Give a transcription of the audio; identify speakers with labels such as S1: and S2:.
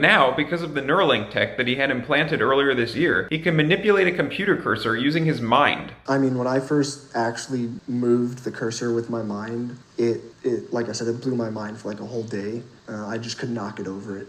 S1: Now, because of the Neuralink tech that he had implanted earlier this year, he can manipulate a computer cursor using his mind.
S2: I mean, when I first actually moved the cursor with my mind, it, it like I said, it blew my mind for like a whole day. Uh, I just could not get over it.